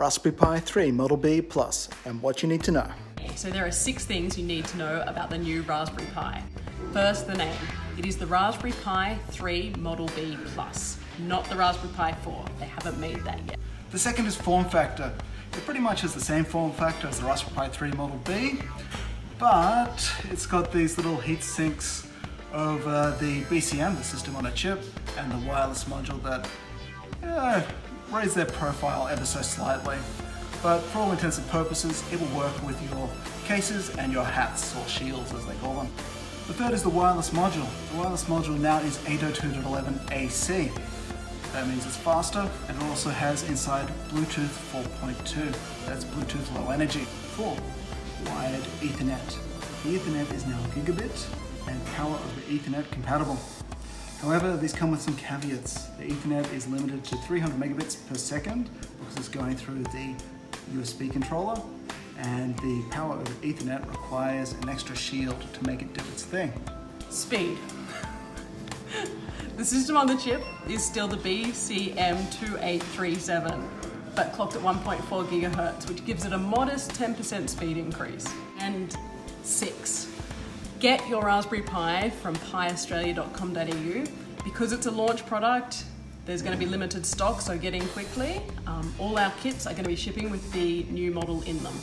Raspberry Pi 3 Model B Plus, and what you need to know. So there are six things you need to know about the new Raspberry Pi. First, the name. It is the Raspberry Pi 3 Model B Plus, not the Raspberry Pi 4. They haven't made that yet. The second is form factor. It pretty much has the same form factor as the Raspberry Pi 3 Model B, but it's got these little heat sinks over the BCM, the system on a chip, and the wireless module that yeah, raise their profile ever so slightly. But for all intents and purposes, it will work with your cases and your hats, or shields as they call them. The third is the wireless module. The wireless module now is 802.11ac. That means it's faster and it also has inside Bluetooth 4.2. That's Bluetooth Low Energy. Four, wired Ethernet. The Ethernet is now gigabit and power over Ethernet compatible. However, these come with some caveats. The Ethernet is limited to 300 megabits per second because it's going through the USB controller and the power over Ethernet requires an extra shield to make it do its thing. Speed. the system on the chip is still the BCM2837, but clocked at 1.4 gigahertz, which gives it a modest 10% speed increase. And six, get your Raspberry Pi from piaustralia.com.au. Because it's a launch product, there's going to be limited stock, so get in quickly. Um, all our kits are going to be shipping with the new model in them.